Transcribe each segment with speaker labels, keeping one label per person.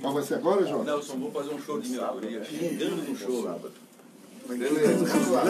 Speaker 1: Qual vai ser agora, Jorge?
Speaker 2: Nelson, vou fazer um show de melhoria, xingando no show.
Speaker 1: Beleza, vamos lá.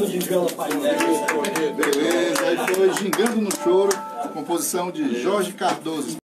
Speaker 3: Vela, pai.
Speaker 1: Beleza, aí foi Gingando no Choro, composição de Jorge Cardoso.